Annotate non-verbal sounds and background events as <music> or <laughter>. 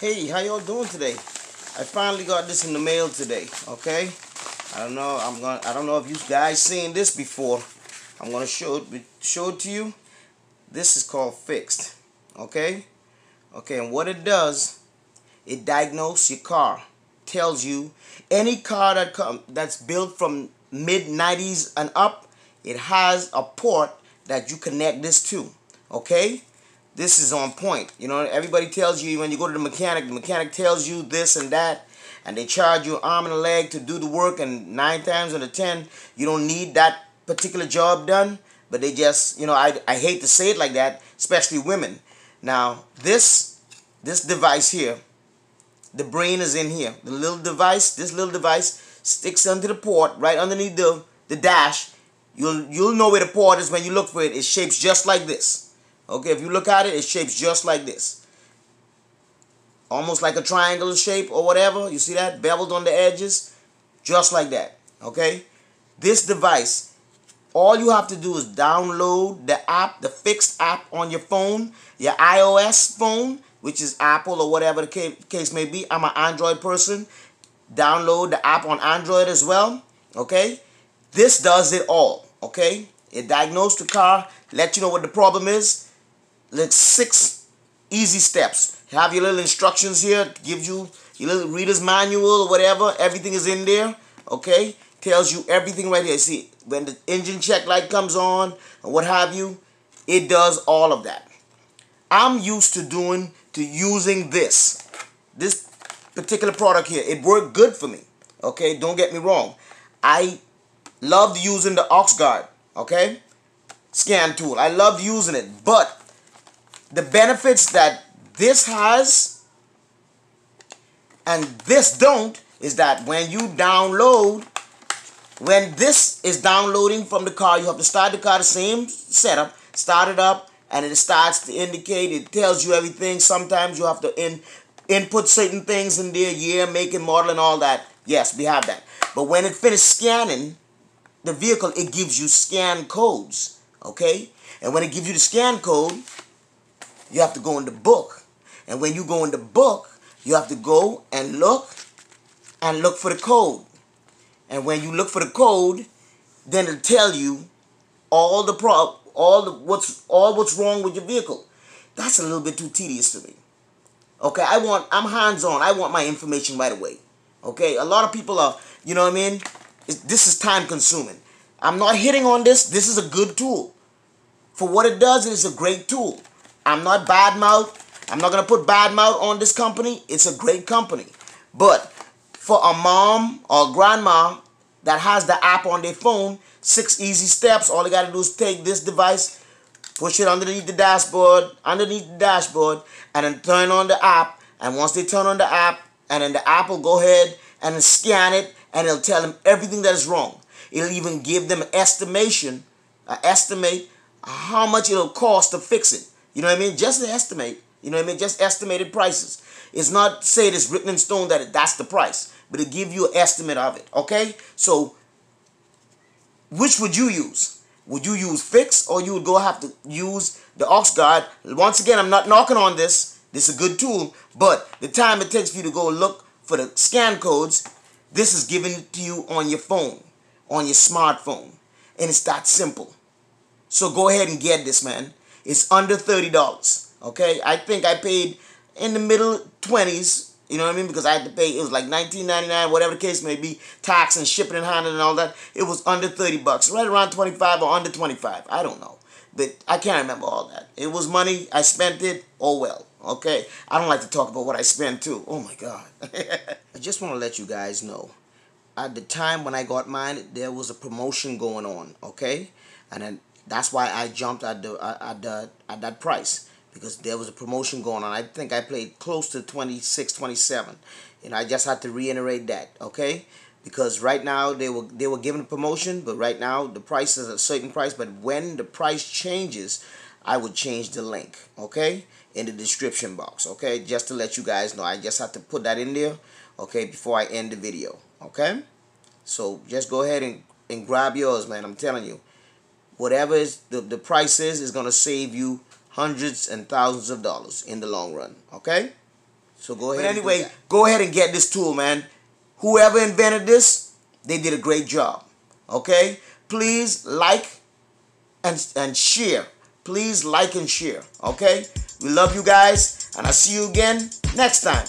Hey, how y'all doing today? I finally got this in the mail today, okay? I don't know, I'm gonna I don't know if you guys seen this before. I'm gonna show it show it to you. This is called Fixd. Okay? Okay, and what it does, it diagnoses your car. Tells you any car that come that's built from mid 90s and up, it has a port that you connect this to. Okay? This is on point. You know, everybody tells you when you go to the mechanic, the mechanic tells you this and that, and they charge you arm and a leg to do the work, and nine times out of ten, you don't need that particular job done. But they just, you know, I, I hate to say it like that, especially women. Now, this this device here, the brain is in here. The little device, this little device sticks under the port, right underneath the, the dash. You'll you'll know where the port is when you look for it. It shapes just like this. Okay, if you look at it, it shapes just like this. Almost like a triangle shape or whatever. You see that? Beveled on the edges. Just like that. Okay? This device, all you have to do is download the app, the Fixd app on your phone, your iOS phone, which is Apple or whatever the case may be. I'm an Android person. Download the app on Android as well. Okay? This does it all. Okay? It diagnoses the car, let you know what the problem is, like six easy steps. Have your little instructions here, gives you your little reader's manual or whatever. Everything is in there, okay? Tells you everything right here. See, when the engine check light comes on or what have you, it does all of that. I'm used to doing, to using this. This particular product here. It worked good for me, okay? Don't get me wrong. I loved using the Oxgord, okay? Scan tool. I loved using it, but the benefits that this has and this don't is that when you download when this is downloading from the car you have to start the car the same setup start it up and it starts to indicate it tells you everything. Sometimes you have to in input certain things in there year make and model and all that. Yes we have that. But when it finishes scanning the vehicle it gives you scan codes okay? And when it gives you the scan code you have to go in the book. And when you go in the book, you have to go and look and look for the code. And when you look for the code, then it'll tell you all the pro all the what's all what's wrong with your vehicle. That's a little bit too tedious to me. Okay, I want I'm hands-on. I want my information right away. Okay, a lot of people are, you know what I mean? This is time consuming. I'm not hitting on this. This is a good tool. For what it does, it is a great tool. I'm not bad mouth. I'm not going to put bad mouth on this company. It's a great company. But for a mom or grandma that has the app on their phone, six easy steps. All they got to do is take this device, push it underneath the dashboard, underneath the dashboard, and then turn on the app. And once they turn on the app, and then the app will go ahead and scan it, and it'll tell them everything that is wrong. It'll even give them an estimation, an estimate how much it'll cost to fix it. You know what I mean? Just an estimate. You know what I mean? Just estimated prices. It's not say it's written in stone that that's the price, but it give you an estimate of it. Okay? So, which would you use? Would you use fix or you would go have to use the Oxgord? Once again, I'm not knocking on this. This is a good tool, but the time it takes for you to go look for the scan codes, this is given to you on your phone, on your smartphone, and it's that simple. So go ahead and get this, man. It's under $30. Okay? I think I paid in the middle 20s, you know what I mean? Because I had to pay, it was like $19.99, whatever the case may be, tax and shipping and handling and all that. It was under 30 bucks, right around 25 or under 25. I don't know. But I can't remember all that. It was money, I spent it, oh well. Okay? I don't like to talk about what I spent too. Oh my God. <laughs> I just want to let you guys know. At the time when I got mine, there was a promotion going on, okay? And then that's why I jumped at the at the at that price because there was a promotion going on. I think I played close to 26, 27. And I just had to reiterate that, okay? Because right now they were they were giving a promotion, but right now the price is a certain price. But when the price changes, I would change the link, okay? In the description box, okay? Just to let you guys know. I just have to put that in there, okay, before I end the video, okay? So just go ahead and, and grab yours, man. I'm telling you whatever is the, the price is is going to save you hundreds and thousands of dollars in the long run okay So go ahead. But anyway, go ahead and get this tool, man. Whoever invented this, they did a great job. Okay? Please like and, and share. Please like and share. Okay? We love you guys, and I'll see you again next time.